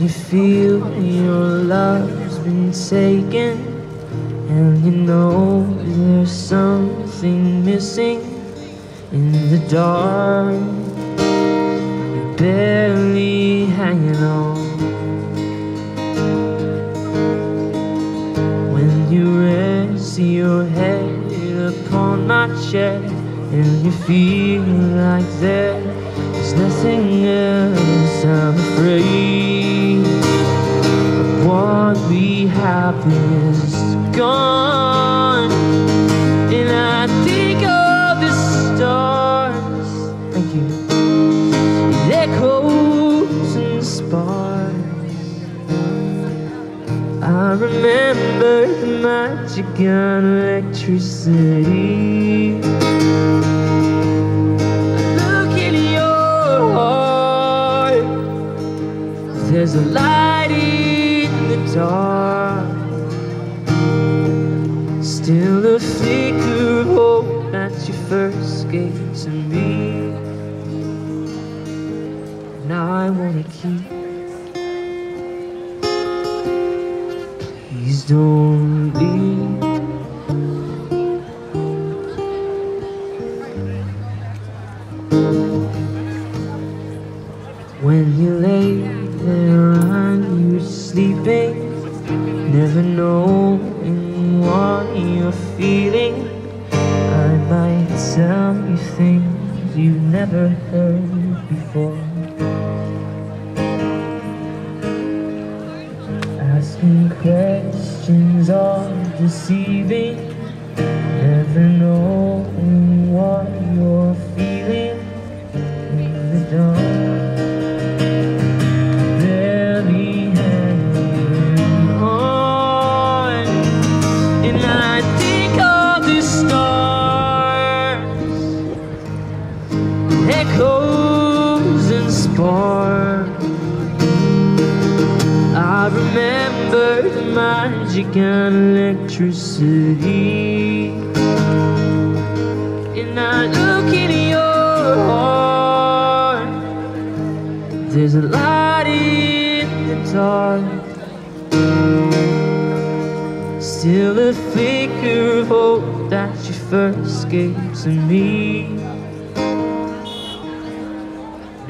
you feel your love's been taken And you know there's something missing in the dark. You're barely hanging on. When you rest your head upon my chest And you feel like there's nothing else I'm afraid is gone. And I think of the stars. Thank you. It echoes and sparks. I remember the magic and electricity Still a flicker of hope that you first gave to me. Now I wanna keep. Please don't leave. When you lay there and you're sleeping Never knowing what you're feeling. I might tell you things you've never heard before. Asking questions are deceiving Echoes and spark. I remember the magic and electricity. And I look in your heart. There's a light in the dark. Still a flicker of hope that you first gave to me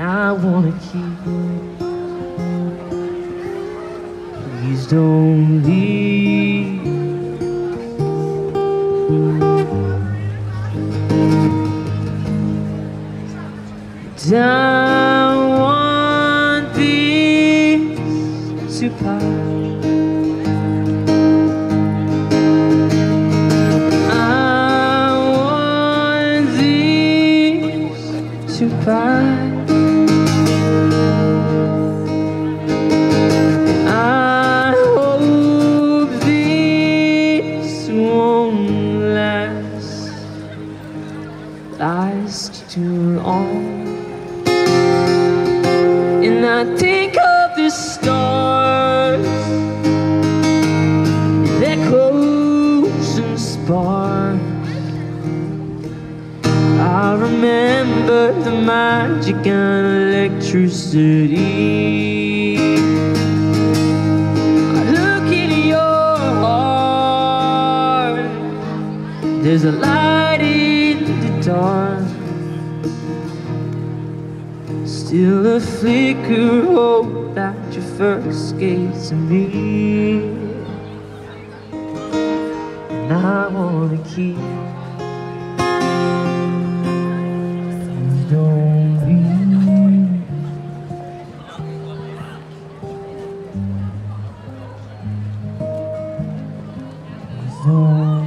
I wanna keep it Please don't leave. I want this to pass. Last too long. And I think of the stars, that close and sparks. I remember the magic and electricity. I look in your heart. There's a light in Still a flicker hope that you first gave to me. And I wanna keep. Please